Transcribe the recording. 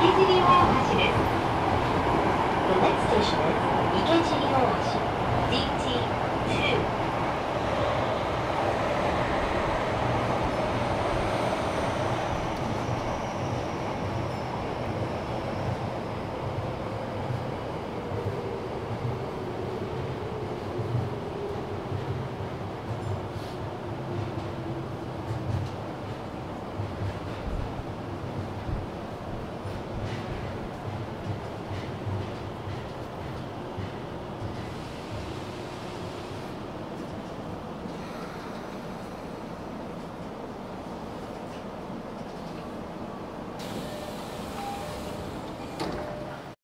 右尻大橋です。